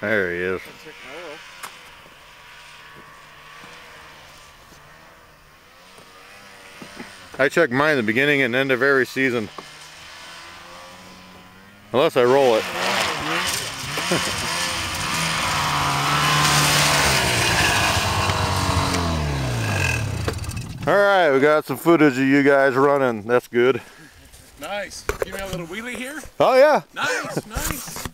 There he is. I check mine the beginning and end of every season. Unless I roll it. Alright, we got some footage of you guys running. That's good. Nice. Give me a little wheelie here. Oh yeah. Nice, nice.